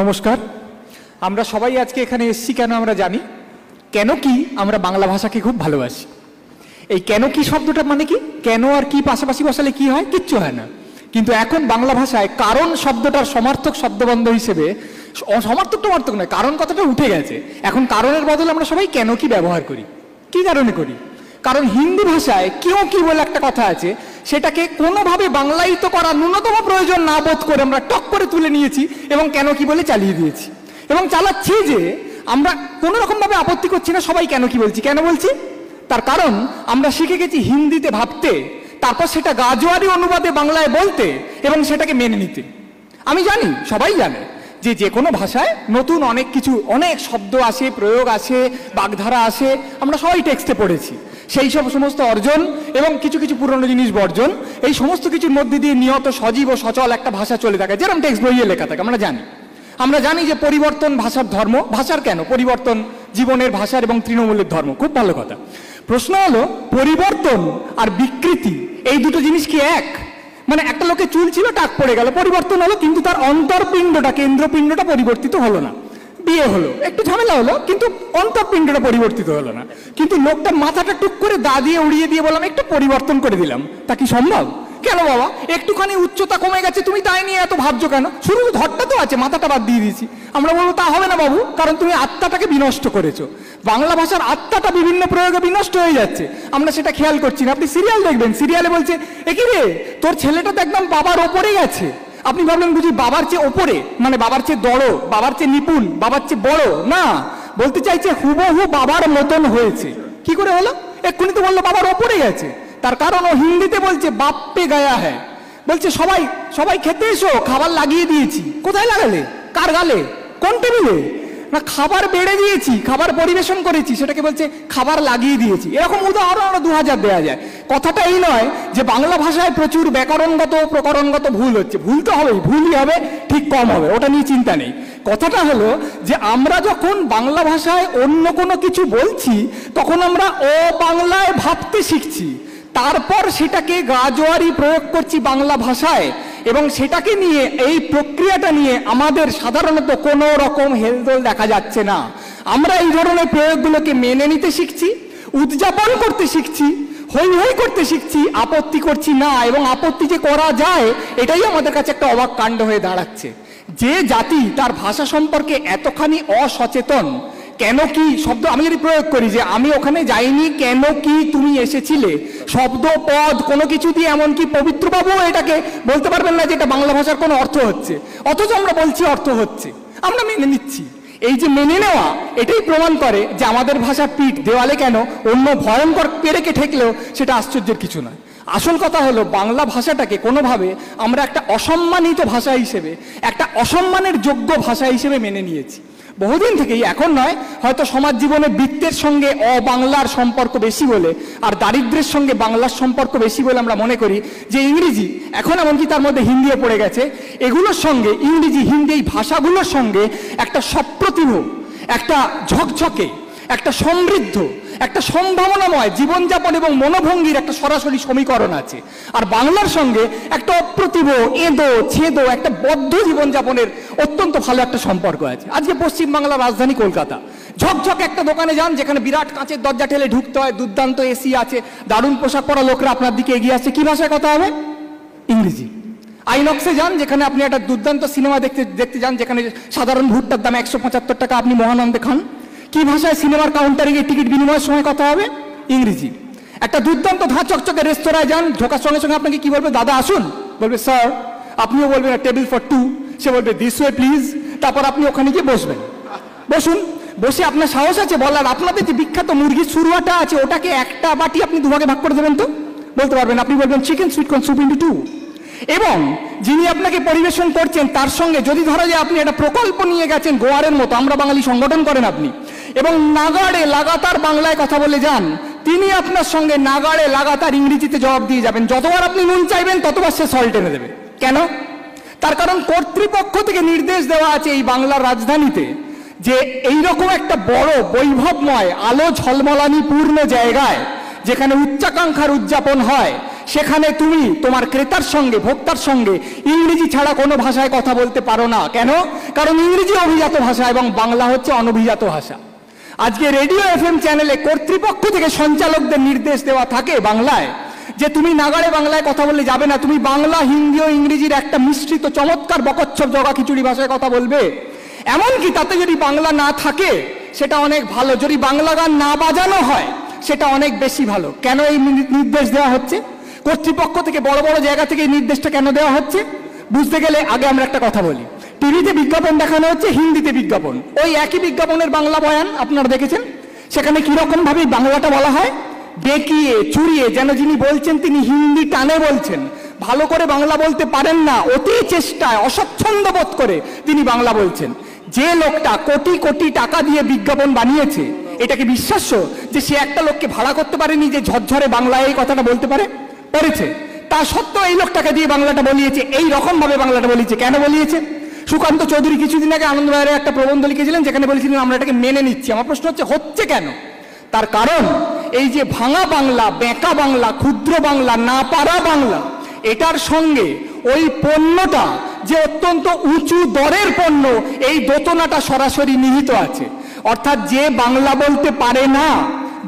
নমস্কার। আমরা সবাই আজকে এখানে এসেছি, কেন আমরা জানি? কেন কি আমরা বাংলা ভাষাকে খুব ভালোবাসি? এই কেন কি শব্দটা মানে কি? কেন আর কি পাশাপাশি বসালে কি হয়? কিচ্ছু হয় না। কিন্তু এখন বাংলা ভাষায় কারণ শব্দটার সমার্থক শব্দবন্ধ হিসেবে সমার্থক টমার্থক নয়, কারণ কথাটা উঠে গেছে। এখন কারণের বদলে আমরা সবাই কেন কি ব্যবহার করি? কি কারণে করি? কারণ হিন্দি ভাষায় কেউ কি বলে একটা কথা আছে, সেটাকে কোনোভাবে বাংলায়িত করা ন্যূনতম প্রয়োজন না বোধ করে আমরা টক করে তুলে নিয়েছি এবং কেন কি বলে চালিয়ে দিয়েছি। এবং চালাচ্ছি যে আমরা কোনো রকমভাবে আপত্তি করছি না সবাই কেন কি বলছি। কেন বলছি? তার কারণ আমরা শিখে গেছি হিন্দিতে ভাবতে, তারপর সেটা গাজোয়ারি অনুবাদে বাংলায় বলতে এবং সেটাকে মেনে নিতে। আমি জানি, সবাই জানে যে যে কোনো ভাষায় নতুন অনেক কিছু, অনেক শব্দ আসে, প্রয়োগ আসে, বাগধারা আসে, আমরা সবাই টেক্সটে পড়েছি। সেই সব সমস্ত অর্জন এবং কিছু কিছু পুরনো জিনিস বর্জন, এই সমস্ত কিছুর মধ্যে দিয়ে নিয়ত সজীব ও সচল একটা ভাষা চলে থাকে, যেরকম টেক্সট বইয়ে লেখা থাকে, আমরা জানি। আমরা জানি যে পরিবর্তন ভাষার ধর্ম, ভাষার কেন? পরিবর্তন জীবনের ভাষার এবং তৃণমূলের ধর্ম, খুব ভালো কথা। প্রশ্ন হলো, পরিবর্তন আর বিকৃতি, এই দুটো জিনিস কি এক? মানে একটা লোকে চুল ছিল, টাক পড়ে গেল, পরিবর্তন হলো, কিন্তু তার অন্তর্পিণ্ডটা, কেন্দ্রপিণ্ডটা পরিবর্তিত হলো না। বিয়ে হলো। একটু ঝামেলা হলো, কিন্তু অন্তর্পিণ্ডটা পরিবর্তিত হলো না। কিন্তু লোকটা মাথাটা টুক করে দা দিয়ে উড়িয়ে দিয়ে বললাম, একটু পরিবর্তন করে দিলাম। তা কি সম্ভব? কেন বাবা? একটুখানি উচ্চতা কমে গেছে, তুমি তাই নিয়ে এত ভাবছ কেন? শুরু ধরটা তো আছে, মাথাটা বাদ দিয়ে দিয়েছি। আমরা বলব, তা হবে না বাবু, কারণ তুমি আত্মাটাকে বিনষ্ট করেছ। বাংলা ভাষার আত্মাটা বিভিন্ন প্রয়োগে বিনষ্ট হয়ে যাচ্ছে। আমরা সেটা খেয়াল করছি না। আপনি সিরিয়াল দেখবেন, সিরিয়ালে বলছে একই রে? তোর ছেলেটা তো একদম বাবার ওপরে গেছে আপনি ভাবলেন বুঝি বাবার চেয়ে ওপরে? মানে বাবার চেয়ে দড়ো, বাবার চেয়ে নিপুণ, বাবার চেয়ে বড়? না, বলতে চাইছে হুবহু বাবার মতন হয়েছে। কি করে হলো? এক্ষুনি তো বলল বাবার ওপরে গেছে তার কারণ ও হিন্দিতে বলছে, বাপ্পে গায়া হ্যাঁ বলছে, সবাই সবাই খেতে এসো, খাবার লাগিয়ে দিয়েছি। কোথায় লাগালে? কার গালে? কোন টেবিলে? না, খাবার বেড়ে দিয়েছি, খাবার পরিবেশন করেছি, সেটাকে বলছে খাবার লাগিয়ে দিয়েছি। এরকম উদাহরণ আরও দু হাজার দেওয়া যায়। কথাটা এই নয় যে বাংলা ভাষায় প্রচুর ব্যাকরণগত, প্রকরণগত ভুল হচ্ছে। ভুল তো হবেই, ভুলই হবে, ঠিক কম হবে, ওটা নিয়ে চিন্তা নেই। কথাটা হলো যে আমরা যখন বাংলা ভাষায় অন্য কোনো কিছু বলছি, তখন আমরা ও বাংলায় ভাবতে শিখছি। তারপর সেটাকে গাজোয়ারি প্রয়োগ করছি বাংলা ভাষায়। এবং সেটাকে নিয়ে, এই প্রক্রিয়াটা নিয়ে আমাদের সাধারণত কোনো রকম হেলদোল দেখা যাচ্ছে না। আমরা এই ধরনের প্রয়োগগুলোকে মেনে নিতে শিখছি, উদযাপন করতে শিখছি হই হই করতে শিখছি, আপত্তি করছি না এবং আপত্তি যে করা যায়, এটাই আমাদের কাছে একটা অবাক কাণ্ড হয়ে দাঁড়াচ্ছে। যে জাতি তার ভাষা সম্পর্কে এতখানি অসচেতন কেন কি শব্দ আমি যদি প্রয়োগ করি যে আমি ওখানে যাইনি, কেন কি তুমি এসেছিলে? শব্দ, পদ, কোনো কিছু দিয়ে এমনকি পবিত্রবাবু এটাকে বলতে পারবেন না যে এটা বাংলা ভাষার কোনো অর্থ হচ্ছে। অথচ আমরা বলছি অর্থ হচ্ছে। আমরা মেনে নিচ্ছি। এই যে মেনে নেওয়া, এটাই প্রমাণ করে যে আমাদের ভাষা পিঠ দেওয়ালে কেন অন্য ভয়ঙ্কর পেরেকে ঠেকলেও সেটা আশ্চর্যের কিছু নয়। আসল কথা হলো বাংলা ভাষাটাকে কোনোভাবে আমরা একটা অসম্মানিত ভাষা হিসেবে, একটা অসম্মানের যোগ্য ভাষা হিসেবে মেনে নিয়েছি। বহুদিন থেকেই, এখন নয়, হয়তো সমাজ জীবনে বৃত্তের সঙ্গে অবাংলার সম্পর্ক বেশি বলে, আর দারিদ্রের সঙ্গে বাংলার সম্পর্ক বেশি বলে আমরা মনে করি যে ইংরেজি, এখন এমনকি তার মধ্যে হিন্দিও পড়ে গেছে। এগুলোর সঙ্গে, ইংরেজি, হিন্দি এই ভাষাগুলোর সঙ্গে একটা সপ্রতিভ, একটা ঝকঝকে একটা সমৃদ্ধ, একটা সম্ভাবনাময় জীবনযাপন এবং মনোভঙ্গির একটা সরাসরি সমীকরণ আছে। আর বাংলার সঙ্গে একটা অপ্রতিভ, এঁদো, ছেদো, একটা বদ্ধ জীবনযাপনের অত্যন্ত ভালো একটা সম্পর্ক আছে। আজকে পশ্চিমবাংলার রাজধানী কলকাতা। ঝকঝক একটা দোকানে যান, যেখানে বিরাট কাঁচের দরজা ঠেলে ঢুকতে হয়, দুর্দান্ত এসি আছে, দারুণ পোশাক পরা লোকরা আপনার দিকে এগিয়ে আসছে। কি ভাষায় কথা হবে? ইংরেজি। আইনক্সে যান, যেখানে আপনি একটা দুর্দান্ত সিনেমা দেখতে দেখতে যান, যেখানে সাধারণ ভুট্টার দাম একশো পঁচাত্তর টাকা, আপনি মহানন্দে খান। কি ভাষায় সিনেমার কাউন্টারে গিয়ে টিকিট বিনিময়ের সময় কথা হবে? ইংরেজি। একটা দুর্দান্ত ধাঁ চকচকে রেস্তোরাঁয় যান, ঢোকার সঙ্গে সঙ্গে আপনাকে কি বলবে? দাদা, আসুন। বলবে, স্যার, আপনিও বলবেন টেবিল ফর টু। সে বলবে, দিস ওয়ে, প্লিজ। তারপর আপনি ওখানে গিয়ে বসবেন। বসুন। বসে আপনার সাহস আছে বলার? আপনাদের যে বিখ্যাত মুরগির সুরুয়াটা আছে, ওটাকে একটা বাটি আপনি দুভাগে ভাগ করে দেবেন তো? বলতে পারবেন, আপনি বলবেন chicken sweet corn soup into two এবং যিনি আপনাকে পরিবেশন করছেন, তার সঙ্গে যদি ধরা যায় আপনি একটা প্রকল্প নিয়ে গেছেন, গোয়ারের মতো, আমরা বাঙালি সংগঠন করেন আপনি এবং নাগাড়ে লাগাতার বাংলায় কথা বলে যান। তিনি আপনার সঙ্গে নাগাড়ে লাগাতার ইংরেজিতে জবাব দিয়ে যাবেন। যতবার আপনি নুন চাইবেন, ততবার সে সল্ট এনে দেবে। কেন? তার কারণ কর্তৃপক্ষ থেকে নির্দেশ দেওয়া আছে এই বাংলার রাজধানীতে যে এইরকম একটা বড় বৈভবময়, আলো ঝলমলানি পূর্ণ জায়গায় যেখানে উচ্চাকাঙ্ক্ষার উদযাপন হয়, সেখানে তুমি তোমার ক্রেতার সঙ্গে, ভোক্তার সঙ্গে ইংরেজি ছাড়া কোনো ভাষায় কথা বলতে পারো না। কেন? কারণ ইংরেজি অভিজাত ভাষা এবং বাংলা হচ্ছে অনভিজাত ভাষা। আজকে রেডিও এফএম চ্যানেলে কর্তৃপক্ষ থেকে সঞ্চালকদের নির্দেশ দেওয়া থাকে বাংলায়, যে তুমি নাগাড়ে বাংলায় কথা বললে যাবে না। তুমি বাংলা, হিন্দি ও ইংরেজির একটা মিশ্রিত চমৎকার বকচ্ছপ জগা খিচুড়ি ভাষায় কথা বলবে। এমনকি তাতে যদি বাংলা না থাকে, সেটা অনেক ভালো। যদি বাংলা গান না বাজানো হয়, সেটা অনেক বেশি ভালো। কেন এই নির্দেশ দেওয়া হচ্ছে? কর্তৃপক্ষ থেকে বড় বড় জায়গা থেকে এই নির্দেশটা কেন দেওয়া হচ্ছে? বুঝতে গেলে আগে আমরা একটা কথা বলি। টিভিতে বিজ্ঞাপন দেখানো হচ্ছে, হিন্দিতে বিজ্ঞাপন। ওই একই বিজ্ঞাপনের বাংলা বয়ান আপনারা দেখেছেন? সেখানে কীরকম ভাবে বাংলাটা বলা হয়? বেঁকিয়ে, চুরিয়ে, যেন যিনি বলছেন তিনি হিন্দি টানে বলছেন। ভালো করে বাংলা বলতে পারেন না, অতি চেষ্টায়, অস্বচ্ছন্দ বোধ করে তিনি বাংলা বলছেন। যে লোকটা কোটি কোটি টাকা দিয়ে বিজ্ঞাপন বানিয়েছে, এটা কি বিশ্বাস্য যে সে একটা লোককে ভাড়া করতে পারেনি যে ঝরঝরে বাংলায় এই কথাটা বলতে পারে? পেরেছে তা সত্ত্বেও এই লোকটাকে দিয়ে বাংলাটা বলিয়েছে, এই রকম ভাবে বাংলাটা বলিয়েছে। কেন বলিয়েছে? সুকান্ত চৌধুরী কিছুদিন আগে আনন্দবাজারে একটা প্রবন্ধ লিখেছিলেন, যেখানে বলেছিলেন, আমরা এটাকে মেনে নিচ্ছি। আমার প্রশ্ন হচ্ছে হচ্ছে কেন? তার কারণ, এই যে ভাঙা বাংলা, বেঁকা বাংলা, ক্ষুদ্র বাংলা না পারা বাংলা, এটার সঙ্গে ওই পণ্যটা যে অত্যন্ত উঁচু দরের পণ্য, এই দোতনাটা সরাসরি নিহিত আছে। অর্থাৎ যে বাংলা বলতে পারে না,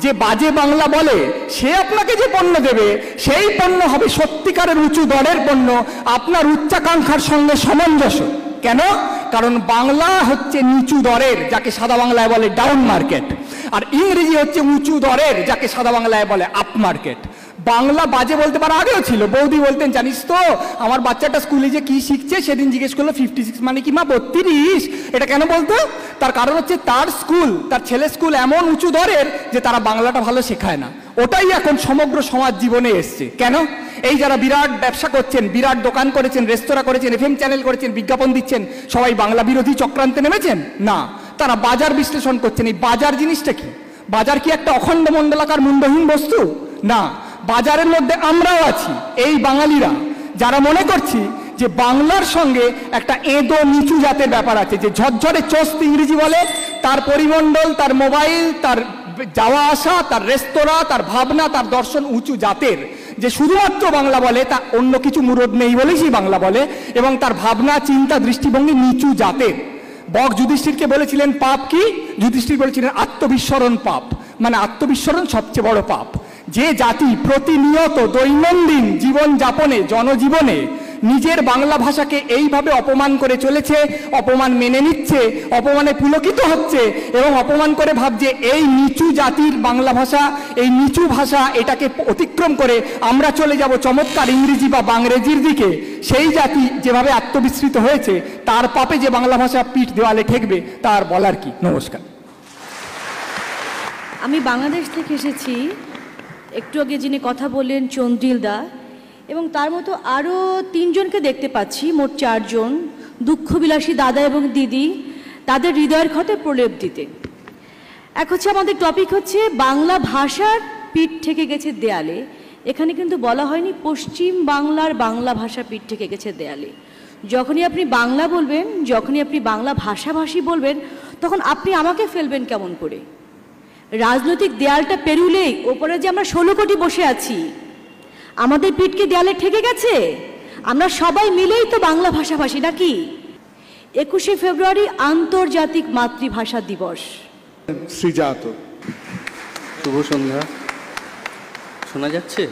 যে বাজে বাংলা বলে, সে আপনাকে যে পণ্য দেবে, সেই পণ্য হবে সত্যিকারের উঁচু দরের পণ্য। আপনার উচ্চাকাঙ্ক্ষার সঙ্গে সামঞ্জস্য। কেন? কারণ বাংলা হচ্ছে নিচু দরের, যাকে সাদা বাংলায় বলে ডাউন মার্কেট আর ইংরেজি হচ্ছে উঁচু দরের, যাকে সাদা বাংলায় বলে আপ মার্কেট বাংলা বাজে বলতে পারা আগেও ছিল। বৌদি বলতেন, জানিস তো, আমার বাচ্চাটা স্কুলে যে কি শিখছে, সেদিন জিজ্ঞেস করল ফিফটি সিক্স মানে কি মা, বত্রিশ? এটা কেন বলতো? তার কারণ হচ্ছে তার স্কুল, তার ছেলে স্কুল এমন উঁচু দরের যে তারা বাংলাটা ভালো শেখায় না। ওটাই এখন সমগ্র সমাজ জীবনে এসছে। কেন? এই যারা বিরাট ব্যবসা করছেন, বিরাট দোকান করেছেন, রেস্তোরাঁ করেছেন, এফএম চ্যানেল করেছেন, বিজ্ঞাপন দিচ্ছেন, সবাই বাংলা বিরোধী চক্রান্তে নেমেছেন? না। তারা বাজার বিশ্লেষণ করছেন। এই বাজার জিনিসটা কি? বাজার কি একটা অখণ্ড মণ্ডলাকার মুন্ডহীন বস্তু? না। বাজারের মধ্যে আমরাও আছি, এই বাঙালিরা। যারা মনে করছি যে বাংলার সঙ্গে একটা এঁদো নিচু জাতের ব্যাপার আছে, যে ঝরঝরে চোস্ত ইংরেজি বলে, তার পরিমণ্ডল, তার মোবাইল, তার যাওয়া আসা, তার রেস্তোরাঁ, তার ভাবনা, তার দর্শন উঁচু জাতের, যে শুধুমাত্র বাংলা বলে, তা অন্য কিছু মুরদ নেই বলেই সেই বাংলা বলে, এবং তার ভাবনা, চিন্তা, দৃষ্টিভঙ্গি নিচু জাতের। বক যুধিষ্ঠিরকে বলেছিলেন পাপ কি? যুধিষ্ঠির বলেছিলেন আত্মবিস্মরণ পাপ। মানে আত্মবিস্মরণ সবচেয়ে বড় পাপ। যে জাতি প্রতিনিয়ত দৈনন্দিন জীবনযাপনে, জনজীবনে নিজের বাংলা ভাষাকে এইভাবে অপমান করে চলেছে, অপমান মেনে নিচ্ছে, অপমানে পুলকিত হচ্ছে এবং অপমান করে ভাবছে, এই নিচু জাতির বাংলা ভাষা, এই নিচু ভাষা এটাকে অতিক্রম করে আমরা চলে যাব চমৎকার ইংরেজি বা বাংরেজির দিকে। সেই জাতি যেভাবে আত্মবিস্মৃত হয়েছে, তার পাপে যে বাংলা ভাষা পিঠ দেওয়ালে ঠেকবে, তার বলার কি? নমস্কার। আমি বাংলাদেশ থেকে এসেছি একটু আগে যিনি কথা বললেন চন্দ্রিল দা, এবং তার মতো আরও তিনজনকে দেখতে পাচ্ছি, মোট চারজন, দুঃখবিলাসী দাদা এবং দিদি, তাদের হৃদয়ের ক্ষতে প্রলেপ দিতে। এক হচ্ছে আমাদের টপিক হচ্ছে বাংলা ভাষার পিঠ থেকে গেছে দেয়ালে। এখানে কিন্তু বলা হয়নি পশ্চিম বাংলার বাংলা ভাষা পিঠ থেকে গেছে দেয়ালে। যখনই আপনি বাংলা বলবেন, যখনই আপনি বাংলা ভাষাভাষী বলবেন, তখন আপনি আমাকে ফেলবেন কেমন করে? রাজনৈতিক দেয়ালটা পেরুলেই ওপরে যে আমরা ষোলো কোটি বসে আছি আমাদের পিঠকে দেয়ালে ঠেকে গেছে? আমরা সবাই মিলেই তো বাংলা ভাষাভাষী নাকি? একুশে ফেব্রুয়ারি আন্তর্জাতিক মাতৃভাষা দিবস। শ্রীজাত শুভ সন্ধ্যা। শোনা যাচ্ছে?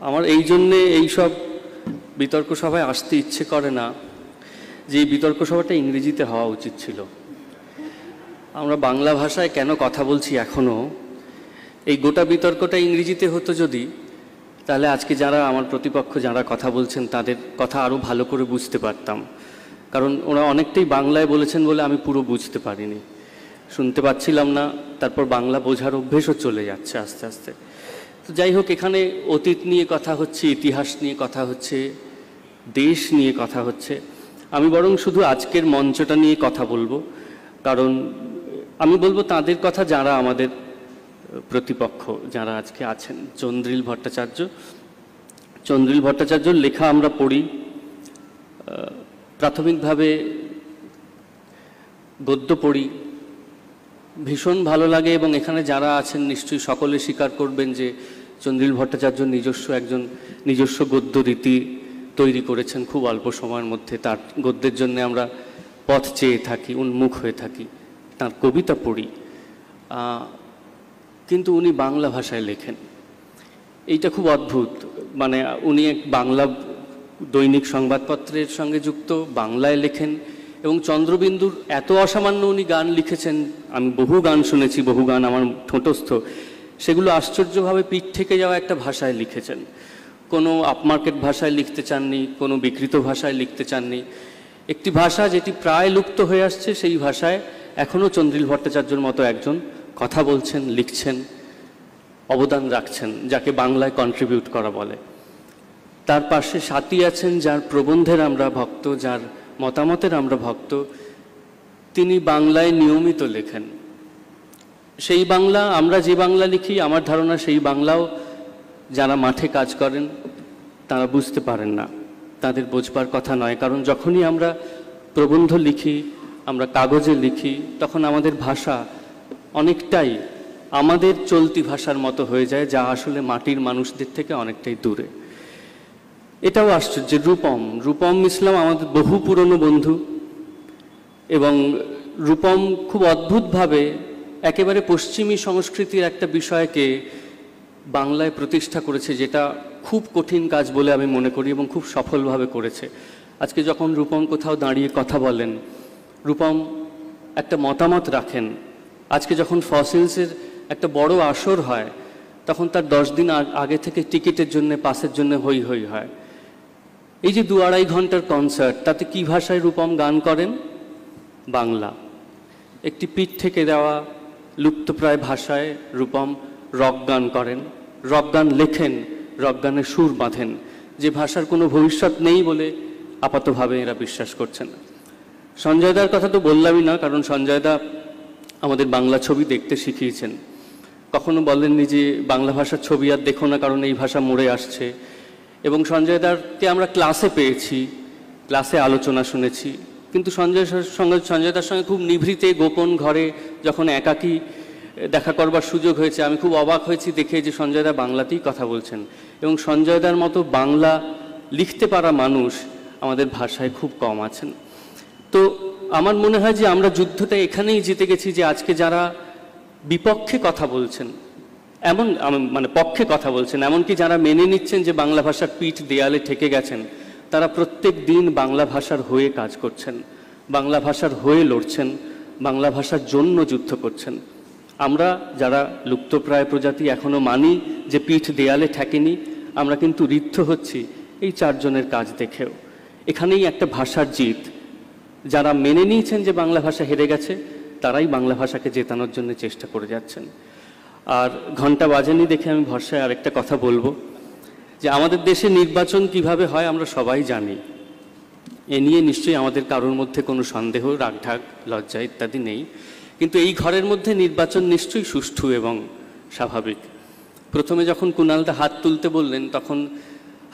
আমার এই জন্যে এইসব বিতর্ক সভায় আসতে ইচ্ছে করে না। যে বিতর্ক সভাটা ইংরেজিতে হওয়া উচিত ছিল। আমরা বাংলা ভাষায় কেন কথা বলছি এখনও এই গোটা বিতর্কটা ইংরেজিতে হতো যদি, তাহলে আজকে যারা আমার প্রতিপক্ষ যারা কথা বলছেন, তাদের কথা আরও ভালো করে বুঝতে পারতাম। কারণ ওরা অনেকটাই বাংলায় বলেছেন বলে আমি পুরো বুঝতে পারিনি। শুনতে পাচ্ছিলাম না, তারপর বাংলা বোঝার অভ্যেসও চলে যাচ্ছে আস্তে আস্তে। তো যাই হোক, এখানে অতীত নিয়ে কথা হচ্ছে, ইতিহাস নিয়ে কথা হচ্ছে, দেশ নিয়ে কথা হচ্ছে। আমি বরং শুধু আজকের মঞ্চটা নিয়ে কথা বলব। কারণ আমি বলব তাদের কথা যারা আমাদের প্রতিপক্ষ, যারা আজকে আছেন, চন্দ্রিল ভট্টাচার্য। চন্দ্রিল ভট্টাচার্যর লেখা আমরা পড়ি প্রাথমিকভাবে গদ্য পড়ি। ভীষণ ভালো লাগে এবং এখানে যারা আছেন নিশ্চয়ই সকলে স্বীকার করবেন যে চন্দ্রিল ভট্টাচার্য নিজস্ব একজন নিজস্ব গদ্য রীতি তৈরি করেছেন খুব অল্প সময়ের মধ্যে। তার গদ্যের জন্য আমরা পথ চেয়ে থাকি, উন্মুখ হয়ে থাকি। তার কবিতা পড়ি কিন্তু উনি বাংলা ভাষায় লেখেন। এইটা খুব অদ্ভুত মানে উনি এক বাংলা দৈনিক সংবাদপত্রের সঙ্গে যুক্ত, বাংলায় লেখেন এবং চন্দ্রবিন্দুর এত অসামান্য উনি গান লিখেছেন, আমি বহু গান শুনেছি, বহু গান আমার ঠোঁটস্থ, সেগুলো আশ্চর্যভাবে পিঠ থেকে যাওয়া একটা ভাষায় লিখেছেন। কোনো আপমার্কেট ভাষায় লিখতে চাননি, কোনো বিকৃত ভাষায় লিখতে চাননি। একটি ভাষা যেটি প্রায় লুপ্ত হয়ে আসছে, সেই ভাষায় এখনও চন্দ্রিল ভট্টাচার্যর মতো একজন কথা বলছেন, লিখছেন, অবদান রাখছেন, যাকে বাংলায় কন্ট্রিবিউট করা বলে। তার পাশে সাথী আছেন যার প্রবন্ধের আমরা ভক্ত, যার মতামতের আমরা ভক্ত। তিনি বাংলায় নিয়মিত লেখেন। সেই বাংলা, আমরা যে বাংলা লিখি, আমার ধারণা সেই বাংলাও যারা মাঠে কাজ করেন, তারা বুঝতে পারেন না। তাদের বোঝবার কথা নয়, কারণ যখনই আমরা প্রবন্ধ লিখি আমরা কাগজে লিখি, তখন আমাদের ভাষা অনেকটাই আমাদের চলতি ভাষার মতো হয়ে যায়, যা আসলে মাটির মানুষদের থেকে অনেকটাই দূরে। এটাও আশ্চর্য রূপম রূপম ইসলাম আমাদের বহু পুরনো বন্ধু এবং রূপম খুব অদ্ভুতভাবে একেবারে পশ্চিমী সংস্কৃতির একটা বিষয়কে বাংলায় প্রতিষ্ঠা করেছে, যেটা খুব কঠিন কাজ বলে আমি মনে করি এবং খুব সফলভাবে করেছে। আজকে যখন রূপম কোথাও দাঁড়িয়ে কথা বলেন রূপম একটা মতামত রাখেন। আজকে যখন ফসিলসের একটা বড় আসর হয়, তখন তার দশ দিন আগে থেকে টিকিটের জন্য, পাসের জন্য হই হই হয়। এই যে দু আড়াই ঘণ্টার কনসার্ট, তাতে কি ভাষায় রূপম গান করেন? বাংলা। একটি পিঠ থেকে দেওয়া লুপ্তপ্রায় ভাষায় রূপম রক গান করেন। রক গান লেখেন, রক গানের সুর বাঁধেন। যে ভাষার কোনো ভবিষ্যৎ নেই বলে আপাতভাবে এরা বিশ্বাস করছেন সঞ্জয় দার কথা তো বললামই না, কারণ সঞ্জয় দা আমাদের বাংলা ছবি দেখতে শিখিয়েছেন। কখনো বলেননি যে বাংলা ভাষার ছবি আর দেখো না, কারণ এই ভাষা মরে আসছে। এবং সঞ্জয় দারকে আমরা ক্লাসে পেয়েছি, ক্লাসে আলোচনা শুনেছি। কিন্তু সঞ্জয় সঙ্গে সঞ্জয় দার সঙ্গে খুব নিভৃতে গোপন ঘরে যখন একাকী দেখা করবার সুযোগ হয়েছে, আমি খুব অবাক হয়েছি দেখে যে সঞ্জয় দা বাংলাতেই কথা বলছেন। এবং সঞ্জয় দার মতো বাংলা লিখতে পারা মানুষ আমাদের ভাষায় খুব কম আছেন। তো আমার মনে হয় যে আমরা যুদ্ধটা এখানেই জিতে গেছি যে আজকে যারা বিপক্ষে কথা বলছেন, এমন মানে পক্ষে কথা বলছেন, এমনকি যারা মেনে নিচ্ছেন যে বাংলা ভাষার পিঠ দেয়ালে ঠেকে গেছেন, তারা প্রত্যেক দিন বাংলা ভাষার হয়ে কাজ করছেন, বাংলা ভাষার হয়ে লড়ছেন, বাংলা ভাষার জন্য যুদ্ধ করছেন। আমরা যারা লুপ্তপ্রায় প্রজাতি এখনও মানি যে পিঠ দেয়ালে ঠেকেনি, আমরা কিন্তু ঋদ্ধ হচ্ছি এই চারজনের কাজ দেখেও। এখানেই একটা ভাষার জিত যারা মেনে নিয়েছেন যে বাংলা ভাষা হেরে গেছে, তারাই বাংলা ভাষাকে জেতানোর জন্য চেষ্টা করে যাচ্ছেন। আর ঘণ্টা বাজেনি দেখে আমি ভরসায় আরেকটা কথা বলব, যে আমাদের দেশে নির্বাচন কীভাবে হয় আমরা সবাই জানি। এ নিয়ে নিশ্চয়ই আমাদের কারোর মধ্যে কোনো সন্দেহ, রাগঢাক, লজ্জা ইত্যাদি নেই। কিন্তু এই ঘরের মধ্যে নির্বাচন নিশ্চয়ই সুষ্ঠু এবং স্বাভাবিক। প্রথমে যখন কুণালদা হাত তুলতে বললেন, তখন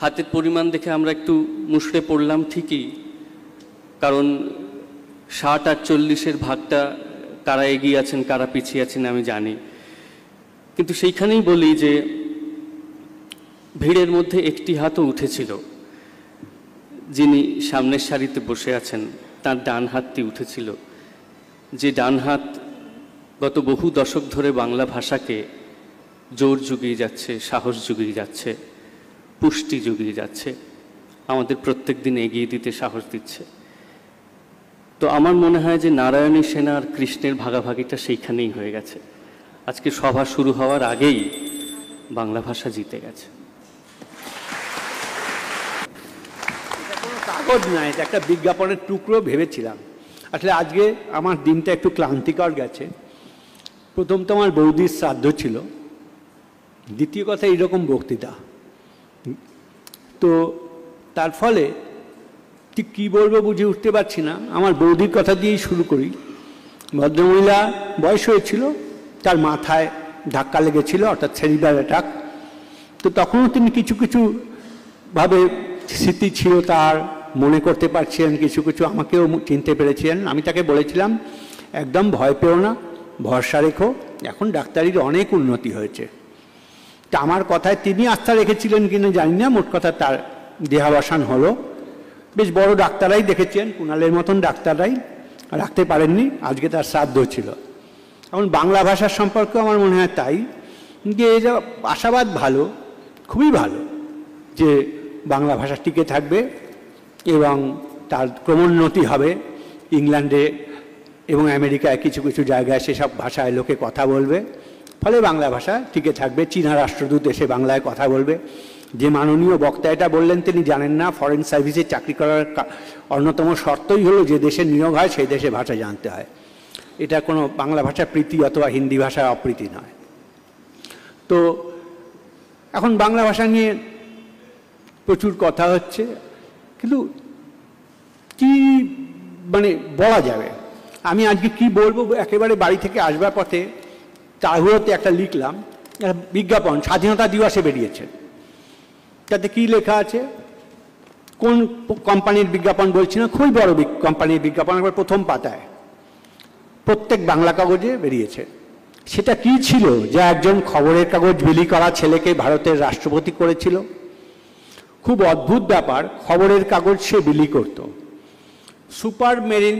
হাতের পরিমাণ দেখে আমরা একটু মুষড়ে পড়লাম ঠিকই কারণ ষাট আর চল্লিশের ভাগটা কারা এগিয়ে আছেন, কারা পিছিয়ে আছেন আমি জানি। কিন্তু সেইখানেই বলি যে ভিড়ের মধ্যে একটি হাতও উঠেছিল। যিনি সামনের সারিতে বসে আছেন, তার ডান হাতটি উঠেছিল। যে ডান হাত গত বহু দশক ধরে বাংলা ভাষাকে জোর জুগিয়ে যাচ্ছে, সাহস জুগিয়ে যাচ্ছে, পুষ্টি জুগিয়ে যাচ্ছে, আমাদের প্রত্যেক দিন এগিয়ে দিতে সাহস দিচ্ছে। তো আমার মনে হয় যে নারায়ণী সেনা আর কৃষ্ণের ভাগাভাগিটা সেইখানেই হয়ে গেছে। আজকে সভা শুরু হওয়ার আগেই বাংলা ভাষা জিতে গেছে। কাগজ না, এটা একটা বিজ্ঞাপনের টুকরো ভেবেছিলাম। আসলে আজকে আমার দিনটা একটু ক্লান্তিকর গেছে। প্রথম তো আমার বৌদির শ্রাদ্ধ ছিল। দ্বিতীয় কথা, এইরকম বক্তৃতা। তো তার ফলে ঠিক কী বলব বুঝে উঠতে পারছি না। আমার বৌদির কথা দিয়েই শুরু করি। ভদ্রমহিলা বয়স হয়েছিল, তার মাথায় ধাক্কা লেগেছিল, অর্থাৎ সেরিব্রাল অ্যাটাক তো তখনও তিনি কিছু কিছু ভাবে স্মৃতি ছিল তার, মনে করতে পারছিলেন, কিছু কিছু আমাকেও চিনতে পেরেছিলেন। আমি তাকে বলেছিলাম, একদম ভয় পেও না, ভরসা রেখো, এখন ডাক্তারির অনেক উন্নতি হয়েছে। তা আমার কথায় তিনি আস্থা রেখেছিলেন কিনা জানি না, মোট কথা তার দেহাবসান হলো। বেশ বড় ডাক্তাররাই দেখেছেন, কুণালের মতন ডাক্তাররাই রাখতে পারেননি, আজকে তার শ্রাদ্ধ ছিল। এখন বাংলা ভাষার সম্পর্কে আমার মনে হয় তাই, যে এটা আশাবাদ ভালো, খুবই ভালো যে বাংলা ভাষা টিকে থাকবে এবং তার ক্রমোন্নতি হবে। ইংল্যান্ডে এবং আমেরিকায় কিছু কিছু জায়গায় সেসব ভাষায় লোকে কথা বলবে, ফলে বাংলা ভাষা টিকে থাকবে। চীনা রাষ্ট্রদূত এসে বাংলায় কথা বলবে। যে মাননীয় বক্তা এটা বললেন, তিনি জানেন না ফরেন সার্ভিসে চাকরি করার অন্যতম শর্তই হলো যে দেশে নিয়োগ হয়, সেই দেশে ভাষা জানতে হয়। এটা কোনো বাংলা ভাষা প্রীতি অথবা হিন্দি ভাষা অপ্রীতি নয়। তো এখন বাংলা ভাষা নিয়ে প্রচুর কথা হচ্ছে, কিন্তু কি মানে বলা যাবে? আমি আজকে কি বলব? একেবারে বাড়ি থেকে আসবার পথে তাহুড়োতে একটা লিখলাম বিজ্ঞাপন, স্বাধীনতা দিবসে বেরিয়েছে। তাতে কি লেখা আছে? কোন কোম্পানির বিজ্ঞাপন বলছি না, খুবই বড় কোম্পানির বিজ্ঞাপন, একবার প্রথম পাতায়। প্রত্যেক বাংলা কাগজে বেরিয়েছে। সেটা কি ছিল? যা একজন খবরের কাগজ বিলি করা ছেলেকে ভারতের রাষ্ট্রপতি করেছিল। খুব অদ্ভুত ব্যাপার, খবরের কাগজ সে বিলি করত। সুপার মেরিন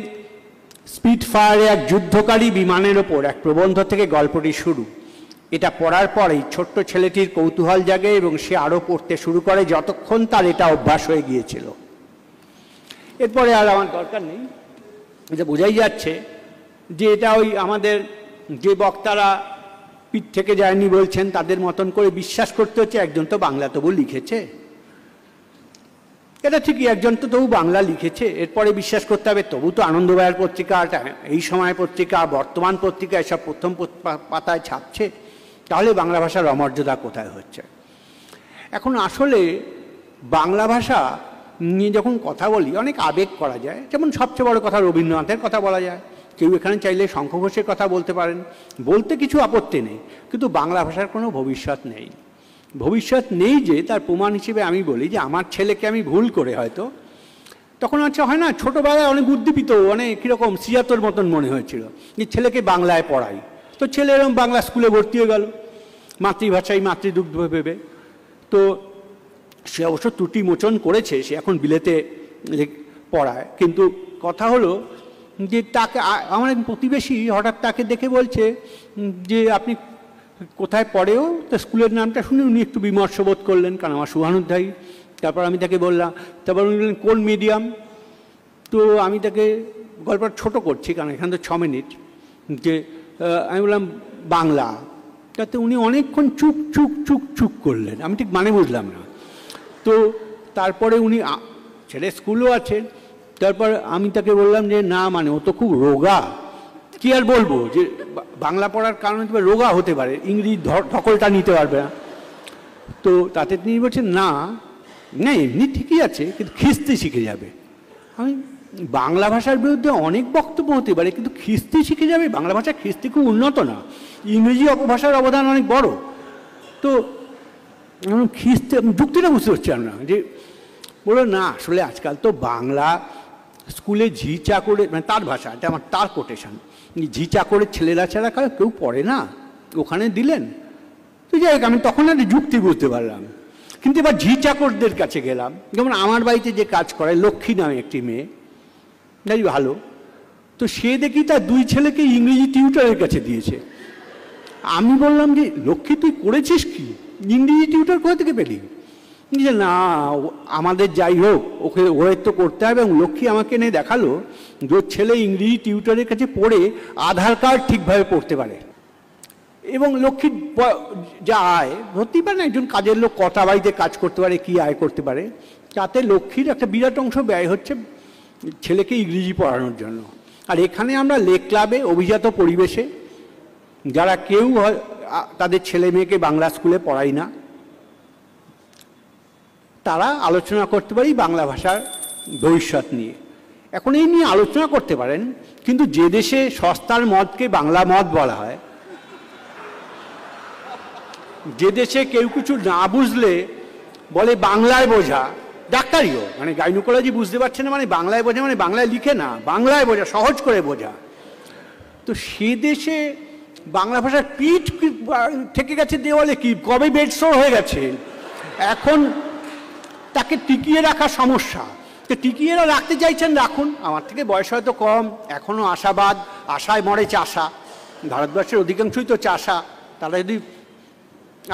স্পিডফায়ারে এক যুদ্ধকারী বিমানের ওপর এক প্রবন্ধ থেকে গল্পটি শুরু। এটা পড়ার পরেই ছোট্ট ছেলেটির কৌতূহল জাগে এবং সে আরও পড়তে শুরু করে যতক্ষণ তার এটা অভ্যাস হয়ে গিয়েছিল। এরপরে আর আমার দরকার নেই। এটা বোঝাই যাচ্ছে যে এটা ওই আমাদের যে বক্তারা পিঠ থেকে যায়নি বলছেন, তাদের মতন করে বিশ্বাস করতে হচ্ছে, একজন তো বাংলা তবু লিখেছে। এটা ঠিকই, একজন তো তবু বাংলা লিখেছে, এরপরে বিশ্বাস করতে হবে, তবু তো আনন্দবায়ার পত্রিকা এই সময় পত্রিকা, বর্তমান পত্রিকা, এসব প্রথম পত- পাতায় ছাপছে। তাহলে বাংলা ভাষার অমর্যাদা কোথায় হচ্ছে? এখন আসলে বাংলা ভাষা নিয়ে যখন কথা বলি, অনেক আবেগ করা যায়। যেমন সবচেয়ে বড় কথা রবীন্দ্রনাথের কথা বলা যায়। কেউ এখানে চাইলে শঙ্খ ঘোষের কথা বলতে পারেন। বলতে কিছু আপত্তি নেই, কিন্তু বাংলা ভাষার কোনো ভবিষ্যৎ নেই। ভবিষ্যৎ নেই যে, তার প্রমাণ হিসেবে আমি বলি যে, আমার ছেলেকে আমি ভুল করে হয়তো। তখন হচ্ছে হয় না, ছোটোবেলায় অনেক উদ্দীপিত, অনেক কীরকম সিয়াতর মতন মনে হয়েছিল যে, ছেলেকে বাংলায় পড়াই। তো ছেলে এরকম বাংলা স্কুলে ভর্তি হয়ে গেল। মাতৃভাষায় মাতৃদুগ্ধ ভেবে। তো সে অবশ্য ত্রুটি মোচন করেছে, সে এখন বিলেতে পড়ায়। কিন্তু কথা হলো যে তাকে আমার এক প্রতিবেশী হঠাৎ তাকে দেখে বলছে যে আপনি কোথায় পড়েও, তো স্কুলের নামটা শুনে উনি একটু বিমর্ষ বোধ করলেন, কারণ আমার শুভানুধ্যায়ী। তারপর আমি তাকে বললাম, তারপর উনি বললেন, কোন মিডিয়াম তো আমি তাকে গল্পটা ছোট করছি, কারণ এখানে তো ছ মিনিট। যে আমি বললাম, বাংলা। তাতে উনি অনেকক্ষণ চুপ চুপ চুপ চুপ করলেন। আমি ঠিক মানে বুঝলাম না। তো তারপরে উনি ছেলে স্কুলও আছে। তারপর আমি তাকে বললাম যে, না মানে ও তো খুব রোগা। কি আর বলব? যে বাংলা পড়ার কারণে তো রোগা হতে পারে। ইংরেজি ধকলটা নিতে পারবে না। তো তাতে তিনি বলছেন, না না এমনি ঠিকই আছে, কিন্তু খিস্তি শিখে যাবে। আমি বাংলা ভাষার বিরুদ্ধে অনেক বক্তব্য হতে পারে, কিন্তু খিস্তি শিখে যাবে। বাংলা ভাষা খিস্তি খুব উন্নত না। ইংরেজি অপভাষার অবদান অনেক বড়। তো খিস্তি যুক্তিটা বুঝতে পারছিলাম না যে বলল না, আসলে আজকাল তো বাংলা স্কুলে ঝি চা করে মানে তার ভাষা, এটা আমার তার কোটেশন ঝি চা করে ছেলেরা ছাড়া কারও কেউ পড়ে না। ওখানে দিলেন। তো যাই হোক, আমি তখন একটা যুক্তি বুঝতে পারলাম। কিন্তু এবার ঝি চাকরদের কাছে গেলাম। যেমন আমার বাড়িতে যে কাজ করে, লক্ষ্মী নামে একটি মেয়ে। যাই ভালো তো সে দেখি তার দুই ছেলেকে ইংরেজি টিউটারের কাছে দিয়েছে। আমি বললাম যে, লক্ষ্মী, তুই করেছিস কি? ইংরেজি টিউটার কোথা থেকে পেলি? যে না আমাদের যাই হোক, ওকে ওয়ের তো করতে হবে এবং লক্ষ্মী আমাকে এনে দেখাল যে ছেলে ইংরেজি টিউটারের কাছে পড়ে আধার কার্ড ঠিকভাবে পড়তে পারে। এবং লক্ষ্মীর যা আয় হতেই পারে না, একজন কাজের লোক কটা বাড়িতে কাজ করতে পারে, কি আয় করতে পারে? তাতে লক্ষ্মীর একটা বিরাট অংশ ব্যয় হচ্ছে ছেলেকে ইংরেজি পড়ানোর জন্য। আর এখানে আমরা লেক ক্লাবে অভিজাত পরিবেশে, যারা কেউ তাদের ছেলে মেয়েকে বাংলা স্কুলে পড়াই না, তারা আলোচনা করতে পারি বাংলা ভাষার ভবিষ্যৎ নিয়ে। এখন এই নিয়ে আলোচনা করতে পারেন, কিন্তু যে দেশে সস্তার মদকে বাংলা মদ বলা হয়, যে দেশে কেউ কিছু না বুঝলে বলে বাংলায় বোঝা ডাক্তারিও মানে গাইনোকোলজি বুঝতে পারছে না মানে বাংলায় বোঝা মানে বাংলায় লিখে না, বাংলায় বোঝা, সহজ করে বোঝা। তো সে দেশে বাংলা ভাষার পিঠ থেকে গেছে দেওয়ালে কি, কবে বেডসোর হয়ে গেছে? এখন তাকে টিকিয়ে রাখা সমস্যা। তো টিকিয়ে রাখতে চাইছেন, রাখুন। আমার থেকে বয়স হয়তো কম এখনও আশাবাদ, আশায় মরে চাষা। ভারতবর্ষের অধিকাংশই তো চাষা। তারা যদি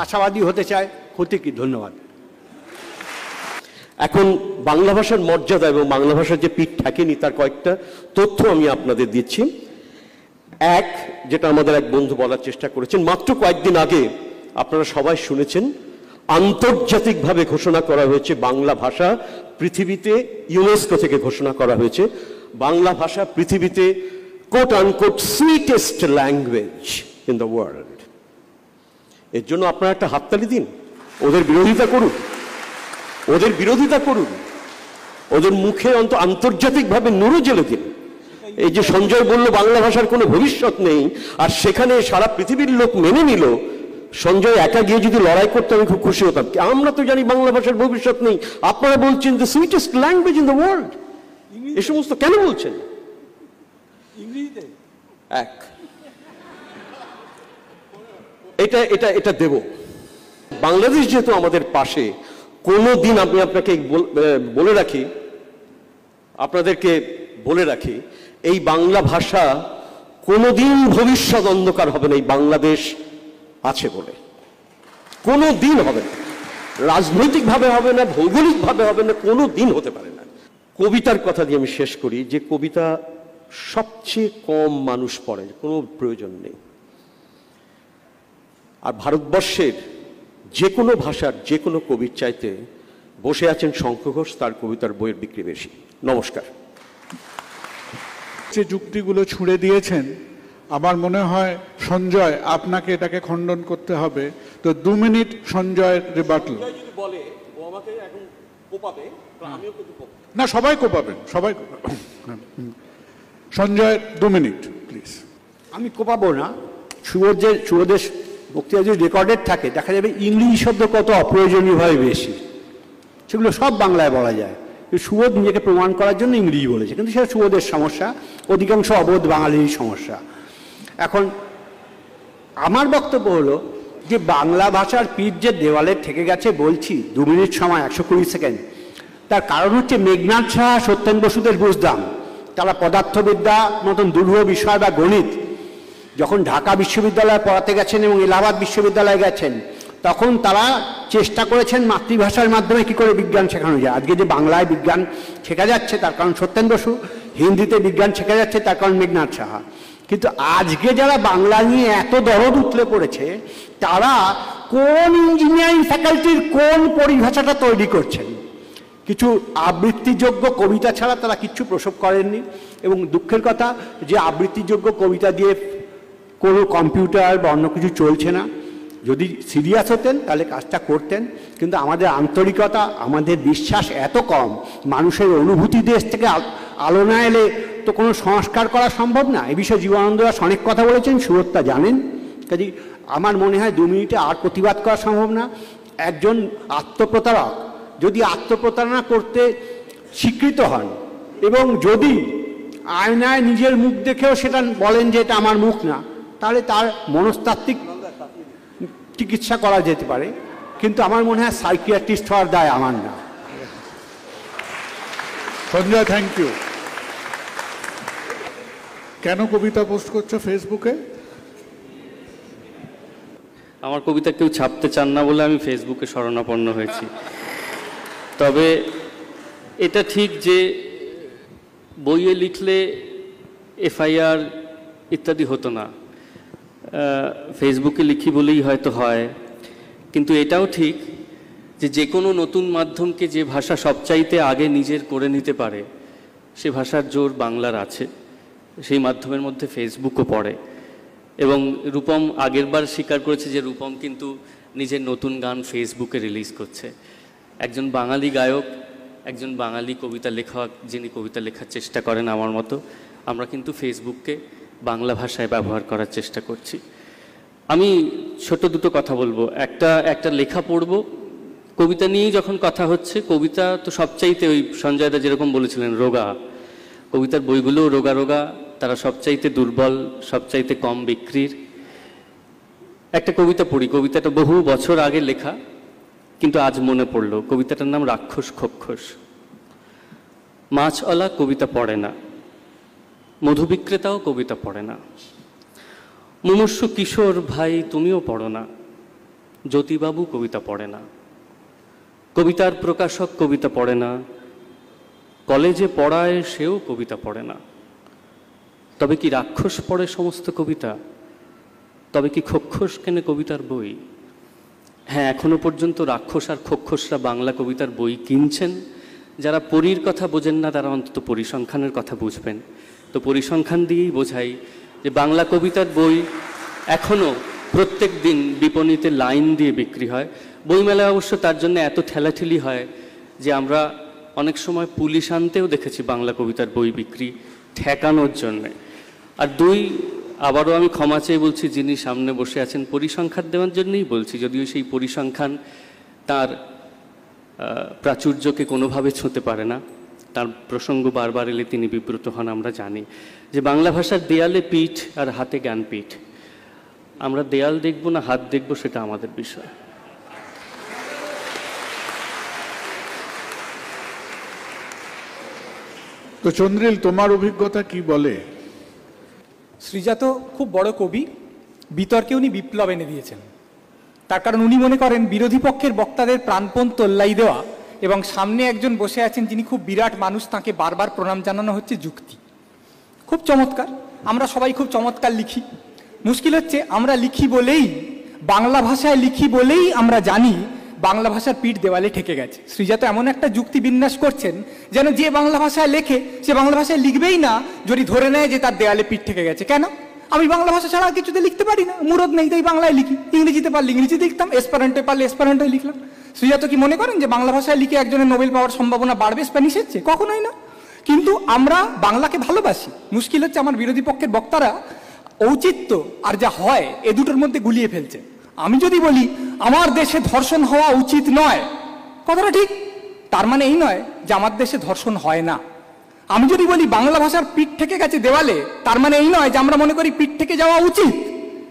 আশাবাদী হতে চায়, ক্ষতি কি? ধন্যবাদ। এখন বাংলা ভাষার মর্যাদা এবং বাংলা ভাষার যে পিঠ থাকেনি তার কয়েকটা তথ্য আমি আপনাদের দিচ্ছি। এক, যেটা আমাদের এক বন্ধু বলার চেষ্টা করেছেন, মাত্র কয়েকদিন আগে আপনারা সবাই শুনেছেন, আন্তর্জাতিকভাবে ঘোষণা করা হয়েছে বাংলা ভাষা পৃথিবীতে, ইউনেস্কো থেকে ঘোষণা করা হয়েছে, বাংলা ভাষা পৃথিবীতে quote unquote sweetest language in the world এর জন্য আপনারা একটা হাততালি দিন, ওদের বিরোধিতা করুন। ওদের বিরোধিতা করুন। ওদের মুখে অন্ত আন্তর্জাতিকভাবে নুরো জেলে দিন। এই যে সঞ্জয় বলল বাংলা ভাষার কোনো ভবিষ্যৎ নেই আর সেখানে সারা পৃথিবীর লোক মেনে নিল। সঞ্জয় একা গিয়ে যদি লড়াই করতে আমি খুব খুশি হতাম। আমরা তো জানি বাংলা ভাষার ভবিষ্যৎ নেই। আপনারা বলছেন the sweetest language in the world এ সমস্ত কেন বলছেন? এক। এটা এটা এটা দেব। বাংলাদেশ যেহেতু আমাদের পাশে কোনো দিন আমি আপনাকে বলে রাখি, আপনাদেরকে বলে রাখি, এই বাংলা ভাষা কোনোদিন ভবিষ্যৎ অন্ধকার হবে না, এই বাংলাদেশ আছে বলে। কোনো দিন হবে না। রাজনৈতিকভাবে হবে না, ভৌগোলিকভাবে হবে না কোনো দিন হতে পারে না। কবিতার কথা দিয়ে আমি শেষ করি, যে কবিতা সবচেয়ে কম মানুষ পড়ে কোনো প্রয়োজন নেই। আর ভারতবর্ষের যে কোনো ভাষার যে কোনো কবির চাইতে বসে আছেন শঙ্খ ঘোষ তার কবিতার বইয়ের বিক্রি বেশি। নমস্কার। যে যুক্তিগুলো ছুঁড়ে দিয়েছেন আমার মনে হয় সঞ্জয় আপনাকে এটাকে খণ্ডন করতে হবে। তো দু মিনিট সঞ্জয়ের রিবাটল বলে ও আমাকে এখন কোপাবে আমিও কিন্তু না সবাই কোপাবেন সবাই সঞ্জয় দু মিনিট প্লিজ আমি কোপাবো না। সুবোধের সুবোধের বক্তৃতা যদি রেকর্ডেড থাকে, দেখা যাবে ইংরেজি শব্দ কত অপ্রয়োজনীয়ভাবে বেশি। সেগুলো সব বাংলায় বলা যায়। সুবোধ নিজেকে প্রমাণ করার জন্য ইংরেজি বলেছে। কিন্তু সেটা সুবোধের সমস্যা, অধিকাংশ অবোধ বাঙালির সমস্যা। এখন, আমার বক্তব্য হলো যে বাংলা ভাষার পিঠ যে দেওয়ালে থেকে গেছে বলছি, দু মিনিট সময়, একশো কুড়ি সেকেন্ড। তার কারণ হচ্ছে মেঘনাথ সাহা সত্যেন বসুদের বুঝতাম তারা পদার্থবিদ্যা মতন দুর্বহ বিষয় বা গণিত যখন ঢাকা বিশ্ববিদ্যালয়ে পড়াতে গেছেন এবং এলাহাবাদ বিশ্ববিদ্যালয়ে গেছেন, তখন তারা চেষ্টা করেছেন মাতৃভাষার মাধ্যমে কি করে বিজ্ঞান শেখানো যায়। আজকে যে বাংলায় বিজ্ঞান শেখা যাচ্ছে, তার কারণ সত্যেন বসু হিন্দিতে বিজ্ঞান শেখা যাচ্ছে, তার কারণ মেঘনাথ সাহা। কিন্তু আজকে যারা বাংলা নিয়ে এত দরদ উতলে পড়েছে, তারা কোন ইঞ্জিনিয়ারিং ফ্যাকাল্টির কোন পরিভাষাটা তৈরি করছেন? কিছু আবৃত্তিযোগ্য কবিতা ছাড়া তারা কিচ্ছু প্রসব করেননি। এবং দুঃখের কথা, যে আবৃত্তিযোগ্য কবিতা দিয়ে কোনো কম্পিউটার বা অন্য কিছু চলছে না। যদি সিরিয়াস হতেন, তাহলে কাজটা করতেন। কিন্তু আমাদের আন্তরিকতা, আমাদের বিশ্বাস এত কম। মানুষের অনুভূতি দেশ থেকে আল- না এলে তো কোনো সংস্কার করা সম্ভব না। এ বিষয়ে জীবনানন্দ দাস অনেক কথা বলেছেন সুরতটা জানেন। কাজে আমার মনে হয় দু মিনিটে আর প্রতিবাদ করা সম্ভব না। একজন আত্মপ্রতারক যদি আত্মপ্রতারণা করতে স্বীকৃত হন এবং যদি আয়নায় নিজের মুখ দেখেও সেটা বলেন যে এটা আমার মুখ না তাহলে তার মনস্তাত্ত্বিক চিকিৎসা করা যেতে পারে কিন্তু আমার মনে হয় সাইকিয়াট্রিস্ট হওয়ার দায় আমার না। সঞ্জয় থ্যাংক ইউ কেন কবিতা পোস্ট করছ ফেসবুকে আমার কবিতা কেউ ছাপতে চান না বলে আমি ফেসবুকে শরণাপন্ন হয়েছি। তবে এটা ঠিক যে বইয়ে লিখলে এফআইআর ইত্যাদি হতো না। ফেসবুকে লিখি বলেই হয়তো হয়। কিন্তু এটাও ঠিক যে যে কোনো নতুন মাধ্যমকে যে ভাষা সবচাইতে আগে নিজের করে নিতে পারে, সে ভাষার জোর বাংলার আছে। সেই মাধ্যমের মধ্যে ফেসবুকও পড়ে। এবং রূপম আগেরবার স্বীকার করেছে যে রূপম কিন্তু নিজের নতুন গান ফেসবুকে রিলিজ করছে। একজন বাঙালি গায়ক, একজন বাঙালি কবিতা লেখক, যিনি কবিতা লেখার চেষ্টা করেন আমার মতো, আমরা কিন্তু ফেসবুককে বাংলা ভাষায় ব্যবহার করার চেষ্টা করছি। আমি ছোট দুটো কথা বলব। একটা একটা লেখা পড়ব। কবিতা নিয়েই যখন কথা হচ্ছে, কবিতা তো সবচাইতে ওই সঞ্জয়দা যেরকম বলেছিলেন, রোগা। কবিতার বইগুলোও রোগা রোগা, তারা সবচাইতে দুর্বল, সবচাইতে কম বিক্রির। একটা কবিতা পড়ি। কবিতাটা বহু বছর আগে লেখা, কিন্তু আজ মনে পড়ল। কবিতাটার নাম রাক্ষস খক্ষস। মাছওয়ালা কবিতা পড়ে না। মধু বিক্রেতাও কবিতা পড়ে না। মুমূর্ষু কিশোর, ভাই, তুমিও পড়ো না। জ্যোতিবাবু কবিতা পড়ে না। কবিতার প্রকাশক কবিতা পড়ে না। কলেজে পড়ায় সেও কবিতা পড়ে না। তবে কি রাক্ষস পড়ে সমস্ত কবিতা? তবে কি খক্ষস কেনে কবিতার বই? হ্যাঁ এখনও পর্যন্ত রাক্ষস আর খক্ষসরা বাংলা কবিতার বই কিনছেন। যারা পরীর কথা বোঝেন না, তারা অন্তত পরিসংখ্যানের কথা বুঝবেন। তো পরিসংখ্যান দিয়েই বোঝাই যে বাংলা কবিতার বই এখনও প্রত্যেক দিন বিপণীতে লাইন দিয়ে বিক্রি হয়। বইমেলায় অবশ্য তার জন্য এত ঠেলাঠেলি হয় যে আমরা অনেক সময় পুলিশ আনতেও দেখেছি বাংলা কবিতার বই বিক্রি ঠেকানোর জন্যে। আর দুই, আবারও আমি ক্ষমা চেয়ে বলছি, যিনি সামনে বসে আছেন পরিসংখ্যান দেওয়ার জন্যই বলছি, যদিও সেই পরিসংখ্যান তার প্রাচুর্যকে কোনোভাবে ছুঁতে পারে না। তার প্রসঙ্গ বারবার এলে তিনি বিব্রত হন আমরা জানি। যে বাংলা ভাষার দেয়ালে পিঠ আর হাতে জ্ঞানপীঠ। আমরা দেয়াল দেখব না হাত দেখব সেটা আমাদের বিষয়। তো চন্দ্রিল তোমার অভিজ্ঞতা কি বলে? শ্রীজাত খুব বড় কবি বিতর্কে উনি বিপ্লব এনে দিয়েছেন। তার কারণ উনি মনে করেন বিরোধী পক্ষের বক্তাদের প্রাণপণ তোল্লাই দেওয়া এবং সামনে একজন বসে আছেন যিনি খুব বিরাট মানুষ, তাকে বারবার প্রণাম জানানো হচ্ছে যুক্তি। খুব চমৎকার। আমরা সবাই খুব চমৎকার লিখি। মুশকিল হচ্ছে আমরা লিখি বলেই, বাংলা ভাষায় লিখি বলেই আমরা জানি বাংলা ভাষার পিঠ দেওয়ালে ঠেকে গেছে। শ্রীজাত এমন একটা যুক্তি বিন্যাস করছেন, যেন যে বাংলা ভাষায় লেখে, সে বাংলা ভাষায় লিখবেই না, যদি ধরে নেয় যে তার দেওয়ালে পিঠ ঠেকে গেছে। কেন? আমি বাংলা ভাষা ছাড়া কিছুতে লিখতে পারি না। মুরদ নেই, তাই বাংলায় লিখি। ইংরেজিতে পারলে ইংরেজিতে লিখতাম, এসপারেন্টে পারলে এসপারেন্টে লিখলাম। শ্রীজাত কি মনে করেন যে বাংলা ভাষায় লিখে একজনের নোবেল পাওয়ার সম্ভাবনা বাড়বে স্প্যানিশের চেয়ে কখনোই না। কিন্তু আমরা বাংলাকে ভালোবাসি। মুশকিল হচ্ছে আমার বিরোধী পক্ষের বক্তারা ঔচিত্য আর যা হয় এ দুটোর মধ্যে গুলিয়ে ফেলছে। আমি যদি বলি, আমার দেশে ধর্ষণ হওয়া উচিত নয়। কথাটা ঠিক। তার মানে এই নয় যে আমার দেশে ধর্ষণ হয় না। আমি যদি বলি, বাংলা ভাষার পিঠ থেকে গেছে দেওয়ালে, তার মানে এই নয় যে আমরা মনে করি পিঠ থেকে যাওয়া উচিত।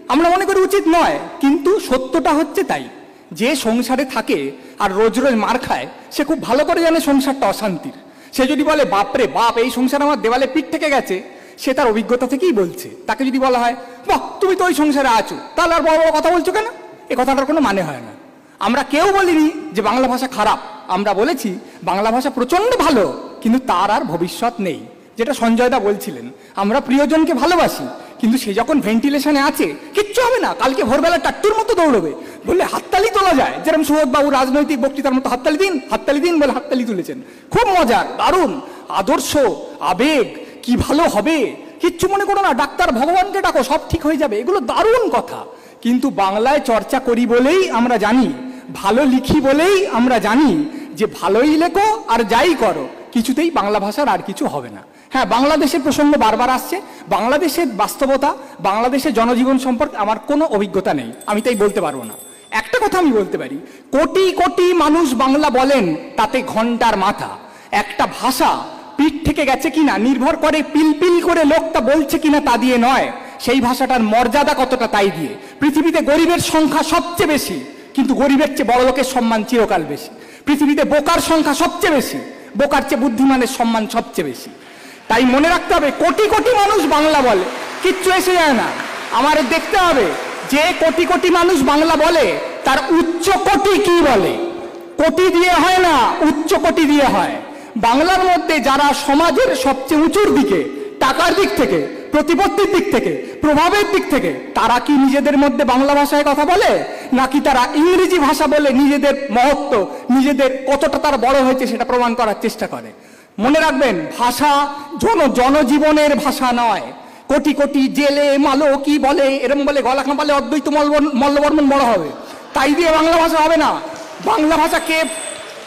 আমরা মনে করি উচিত নয়, কিন্তু সত্যটা হচ্ছে তাই। যে সংসারে থাকে আর রোজ রোজ মার খায়, সে খুব ভালো করে জানে সংসারটা অশান্তির। সে যদি বলে, বাপরে বাপ, এই সংসার আমার দেওয়ালে পিঠ থেকে গেছে, সে তার অভিজ্ঞতা থেকেই বলছে। তাকে যদি বলা হয়, বাহ, তুমি তো ওই সংসারে আছো, তাহলে আর বড় বড় কথা বলছো কেন? এ কথাটার কোনো মানে হয় না। আমরা কেউ বলিনি যে বাংলা ভাষা খারাপ। আমরা বলেছি, বাংলা ভাষা প্রচণ্ড ভালো, কিন্তু তার আর ভবিষ্যৎ নেই। যেটা সঞ্জয়দা বলছিলেন, আমরা প্রিয়জনকে ভালোবাসি কিন্তু সে যখন ভেন্টিলেশনে আছে, কিচ্ছু হবে না। কালকে ভোরবেলা টাট্টুর মতো দৌড়বে। বললে হাততালি তোলা যায়। যেরকম সুবোধবাবু রাজনৈতিক বক্তৃতার মতো হাততালি দিন হাততালি দিন বলে হাততালি তুলেছেন। খুব মজার, দারুণ, আদর্শ, আবেগ, কি ভালো হবে? কিচ্ছু মনে করো না, ডাক্তার ভগবানকে ডাকো, সব ঠিক হয়ে যাবে। এগুলো দারুণ কথা। কিন্তু বাংলায় চর্চা করি বলেই আমরা জানি, ভালো লিখি বলেই আমরা জানি যে ভালোই লেখো আর যাই করো, কিছুতেই বাংলা ভাষার আর কিছু হবে না। হ্যাঁ বাংলাদেশের প্রসঙ্গ বারবার আসছে। বাংলাদেশের বাস্তবতা, বাংলাদেশের জনজীবন সম্পর্কে আমার কোনো অভিজ্ঞতা নেই। আমি তাই বলতে পারব না। একটা কথা আমি বলতে পারি, কোটি কোটি মানুষ বাংলা বলেন, তাতে ঘণ্টার মাথা। একটা ভাষা পিঠ থেকে গেছে কিনা, নির্ভর করে পিলপিল করে লোকটা বলছে কিনা তা দিয়ে নয়। সেই ভাষাটার মর্যাদা কতটা তাই দিয়ে। পৃথিবীতে গরিবের সংখ্যা সবচেয়ে বেশি, কিন্তু গরিবের চেয়ে বড় লোকের সম্মান চিরকাল বেশি। পৃথিবীতে বোকার সংখ্যা সবচেয়ে বেশি, বোকার চেয়ে বুদ্ধিমানের সম্মান সবচেয়ে বেশি। তাই মনে রাখতে হবে, কোটি কোটি মানুষ বাংলা বলে, কিচ্ছু এসে যায় না। আমার দেখতে হবে, যে কোটি কোটি মানুষ বাংলা বলে, তার উচ্চ কোটি কি বলে? কোটি দিয়ে হয় না, উচ্চ কোটি দিয়ে হয়। বাংলার মধ্যে যারা সমাজের সবচেয়ে উঁচুর দিকে, টাকার দিক থেকে, প্রতিপত্তির দিক থেকে, প্রভাবের দিক থেকে, তারা কি নিজেদের মধ্যে বাংলা ভাষায় কথা বলে? নাকি তারা ইংরেজি ভাষা বলে নিজেদের মহত্ব, নিজেদের কতটা তারা বড় হয়েছে সেটা প্রমাণ করার চেষ্টা করে। মনে রাখবেন, ভাষা জন, জনজীবনের ভাষা নয়। কোটি কোটি জেলে মালো কি বলে, এরম বলে গলা কাঁপালে অদ্বৈত মল্ল- মল্লবর্মন বড় হবে। তাই দিয়ে বাংলা ভাষা হবে না। বাংলা ভাষা কে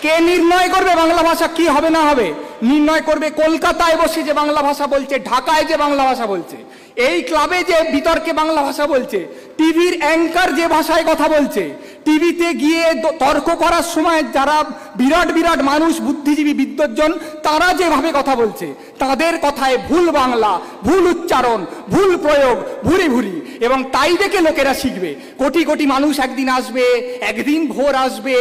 কে নির্ণয় করবে, বাংলা ভাষা কি হবে না হবে? নির্ণয় করবে কলকাতায় বসে যে বাংলা ভাষা বলছে, ঢাকায় যে বাংলা ভাষা বলছে। এই ক্লাবে যে বিতর্কে বাংলা ভাষা বলছে, টিভির অ্যাঙ্কার যে ভাষায় কথা বলছে টিভিতে গিয়ে তর্ক করার সময় যারা বিরাট বিরাট মানুষ, বুদ্ধিজীবী, বিদ্বজ্জন, তারা যেভাবে কথা বলছে, তাদের কথায় ভুল বাংলা, ভুল উচ্চারণ, ভুল প্রয়োগ, ভুরি ভুরি। এবং তাই দেখে লোকেরা শিখবে। কোটি কোটি মানুষ একদিন আসবে, একদিন ভোর আসবে।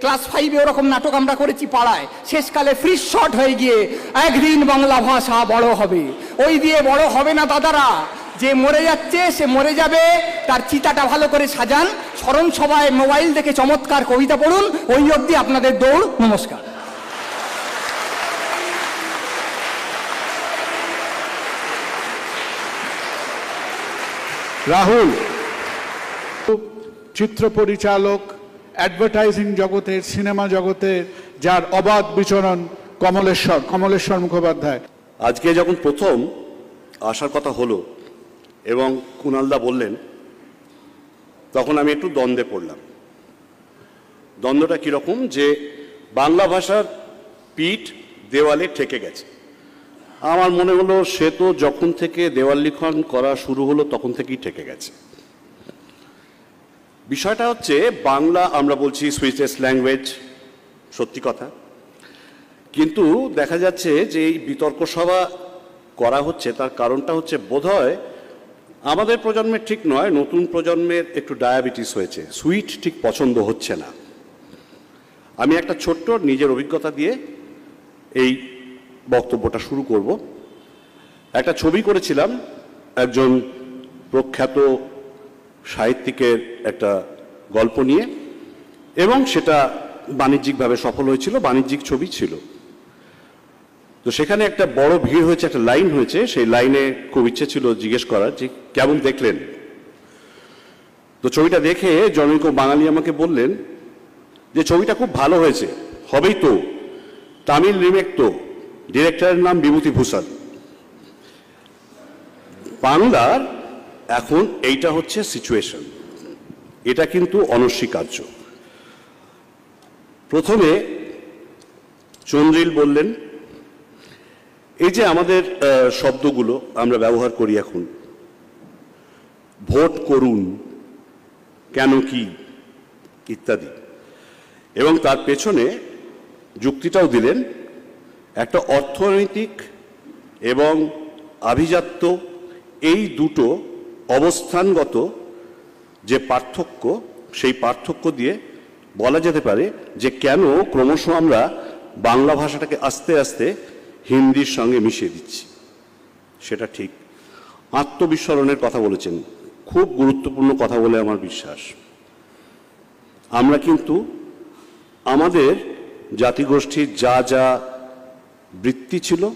ক্লাস ফাইভে ওরকম নাটক আমরা করেছি পাড়ায়। শেষকালে ফ্রি শট হয়ে গিয়ে একদিন বাংলা ভাষা বড় হবে। ওই দিয়ে বড় হবে না দাদারা। যে মরে যাচ্ছে সে মরে যাবে। তার চিতাটা ভালো করে সাজান। স্মরণ সভায় মোবাইল দেখে চমৎকার কবিতা পড়ুন। ওই অবধি আপনাদের দৌড়। নমস্কার। রাহুল চিত্র পরিচালক অ্যাডভার্টাইজিং জগতের সিনেমা জগতের যার অবাধ বিচরণ কমলেশ্বর কমলেশ্বর মুখোপাধ্যায়। আজকে যখন প্রথম আসার কথা হলো। এবং কুণালদা বললেন, তখন আমি একটু দ্বন্দ্বে পড়লাম। দ্বন্দ্বটা কীরকম যে বাংলা ভাষার পিঠ দেওয়ালে ঠেকে গেছে। আমার মনে হলো সে তো যখন থেকে দেওয়াল লিখন করা শুরু হলো তখন থেকেই ঠেকে গেছে। বিষয়টা হচ্ছে বাংলা আমরা বলছি সুইচেস্ট ল্যাঙ্গুয়েজ, সত্যি কথা। কিন্তু দেখা যাচ্ছে যে এই বিতর্ক সভা করা হচ্ছে তার কারণটা হচ্ছে বোধহয় আমাদের প্রজন্মের ঠিক নয়, নতুন প্রজন্মের একটু ডায়াবেটিস হয়েছে। সুইট ঠিক পছন্দ হচ্ছে না। আমি একটা ছোট্ট নিজের অভিজ্ঞতা দিয়ে এই বক্তব্যটা শুরু করব। একটা ছবি করেছিলাম, একজন প্রখ্যাত সাহিত্যিকের একটা গল্প নিয়ে, এবং সেটা বাণিজ্যিকভাবে সফল হয়েছিল, বাণিজ্যিক ছবি ছিল। তো সেখানে একটা বড় ভিড় হয়েছে, একটা লাইন হয়েছে। সেই লাইনে খুব ইচ্ছে ছিল জিজ্ঞেস করার যে কেমন দেখলেন। তো ছবিটা দেখে জনৈক বাঙালি আমাকে বললেন যে, ছবিটা খুব ভালো হয়েছে, হবেই তো। তামিল রিমেক তো। ডিরেক্টরের নাম বিভূতি ভূষণ। বাংলার এখন এইটা হচ্ছে সিচুয়েশন এটা কিন্তু অনস্বীকার্য। প্রথমে চন্দ্রিল বললেন এই যে আমাদের শব্দগুলো আমরা ব্যবহার করি এখন, ভোট করুন, কেন কি, ইত্যাদি। এবং তার পেছনে যুক্তিটাও দিলেন, একটা অর্থনৈতিক এবং আভিজাত্য এই দুটো অবস্থানগত যে পার্থক্য, সেই পার্থক্য দিয়ে বলা যেতে পারে যে কেন ক্রমশ আমরা বাংলা ভাষাটাকে আস্তে আস্তে হিন্দির সঙ্গে মিশিয়ে দিচ্ছি। সেটা ঠিক। আত্মবিস্মরণের কথা বলেছেন। খুব গুরুত্বপূর্ণ কথা বলে আমার বিশ্বাস। আমরা কিন্তু আমাদের জাতিগোষ্ঠীর যা যা বৃত্তি ছিল,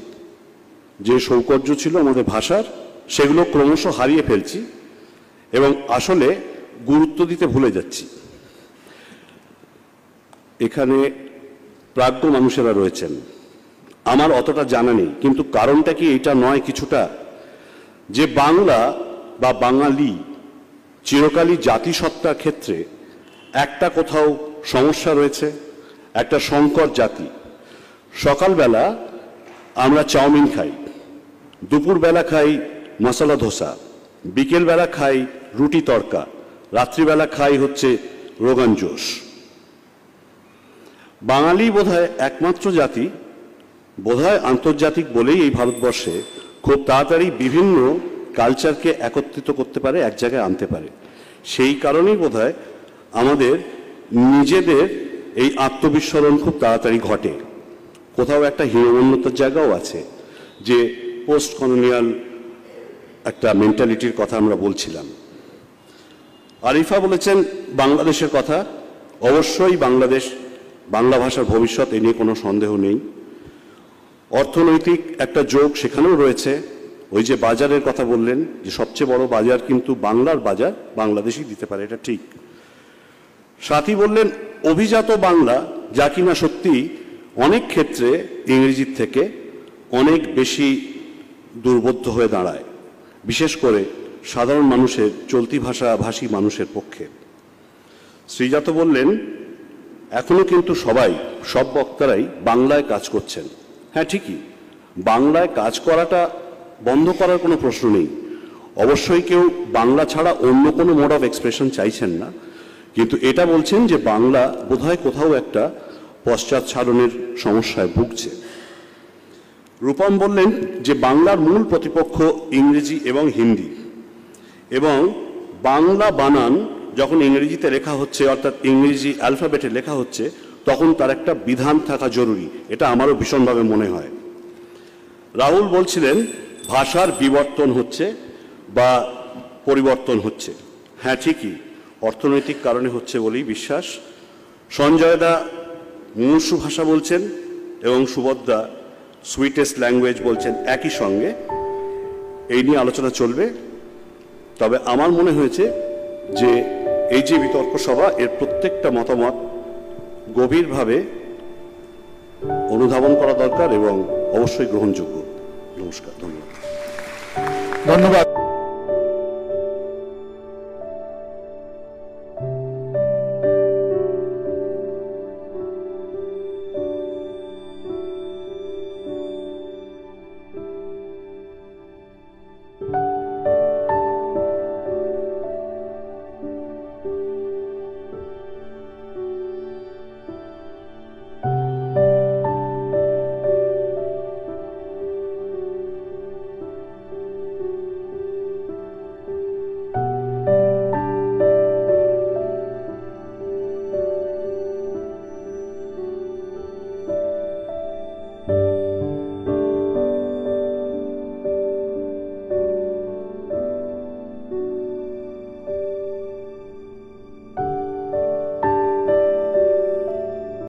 যে সৌকর্য ছিল আমাদের ভাষার, সেগুলো ক্রমশ হারিয়ে ফেলছি এবং আসলে গুরুত্ব দিতে ভুলে যাচ্ছি। এখানে প্রাজ্ঞ মানুষেরা রয়েছেন। আমার অতটা জানা নেই, কিন্তু কারণটা কি এটা নয় কিছুটা? যে বাংলা বা বাঙালি চিরকালই জাতিসত্তার ক্ষেত্রে একটা কোথাও সমস্যা রয়েছে, একটা সংকর জাতি। সকালবেলা আমরা চাউমিন খাই, দুপুরবেলা খাই মশলা ধোসা, বিকেলবেলা খাই রুটি তড়কা, রাত্রিবেলা খাই হচ্ছে রোগান জোশ। বাঙালি বোধহয় একমাত্র জাতি বোধহয় আন্তর্জাতিক বলেই এই ভারতবর্ষে খুব তাড়াতাড়ি বিভিন্ন কালচারকে একত্রিত করতে পারে, এক জায়গায় আনতে পারে। সেই কারণেই বোধহয় আমাদের নিজেদের এই আত্মবিস্মরণ খুব তাড়াতাড়ি ঘটে। কোথাও একটা হীনমন্যতার জায়গাও আছে, যে পোস্ট কলোনিয়াল একটা মেন্টালিটির কথা আমরা বলছিলাম। আরিফা বলেছেন, বাংলাদেশের কথা। অবশ্যই বাংলাদেশ, বাংলা ভাষার ভবিষ্যৎ এ নিয়ে কোনো সন্দেহ নেই। অর্থনৈতিক একটা যোগ সেখানেও রয়েছে। ওই যে বাজারের কথা বললেন যে সবচেয়ে বড় বাজার কিন্তু বাংলার বাজার বাংলাদেশই দিতে পারে, এটা ঠিক। সাথী বললেন, অভিজাত বাংলা যা কিনা সত্যি অনেক ক্ষেত্রে ইংরেজির থেকে অনেক বেশি দুর্বোধ্য হয়ে দাঁড়ায়, বিশেষ করে সাধারণ মানুষের, চলতি ভাষা ভাষী মানুষের পক্ষে। শ্রীজাত বললেন, এখনও কিন্তু সবাই, সব বক্তারাই বাংলায় কাজ করছেন। হ্যাঁ ঠিকই। বাংলায় কাজ করাটা বন্ধ করার কোনো প্রশ্ন নেই। অবশ্যই কেউ বাংলা ছাড়া অন্য কোনো মোড অফ এক্সপ্রেশন চাইছেন না। কিন্তু এটা বলছেন যে বাংলা বোধহয় কোথাও একটা পশ্চাৎসারণের সমস্যায় ভুগছে। রূপম বললেন যে বাংলার মূল প্রতিপক্ষ ইংরেজি এবং হিন্দি। এবং বাংলা বানান যখন ইংরেজিতে লেখা হচ্ছে, অর্থাৎ ইংরেজি অ্যালফাবেটে লেখা হচ্ছে তখন তার একটা বিধান থাকা জরুরি, এটা আমারও ভীষণভাবে মনে হয়। রাহুল বলছিলেন, ভাষার বিবর্তন হচ্ছে বা পরিবর্তন হচ্ছে। হ্যাঁ ঠিকই, অর্থনৈতিক কারণে হচ্ছে বলেই বিশ্বাস। সঞ্জয়দা মুমূর্ষু ভাষা বলছেন এবং সুভদ্রা সুইটেস্ট ল্যাঙ্গুয়েজ বলছেন একই সঙ্গে। এই নিয়ে আলোচনা চলবে। তবে আমার মনে হয়েছে যে এই যে বিতর্ক সভা, এর প্রত্যেকটা মতামত গভীরভাবে অনুধাবন করা দরকার এবং অবশ্যই গ্রহণযোগ্য। নমস্কার ধন্যবাদ। ধন্যবাদ।